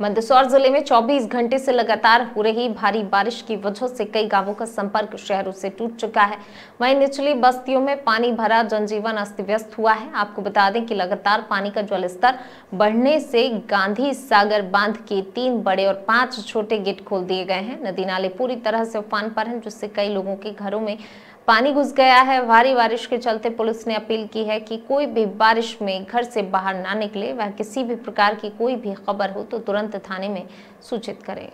मंदसौर ज़िले में 24 घंटे से लगातार हो रही भारी बारिश की वजह से कई गाँवों का संपर्क शहरों से टूट चुका है। वहीं निचली बस्तियों में पानी भरा जनजीवन अस्त व्यस्त हुआ है। आपको बता दें कि लगातार पानी का जलस्तर बढ़ने से गांधी सागर बाँध के तीन बड़े और पाँच छोटे गेट खोल दिए गए हैं। नदी नाले पूरी तरह से उफान पर हैं, जिससे कई लोगों के घरों में पानी घुस गया है। भारी बारिश के चलते पुलिस ने अपील की है कि कोई भी बारिश में घर से बाहर ना निकले। वह किसी भी प्रकार की कोई भी खबर हो तो तुरंत थाने में सूचित करें।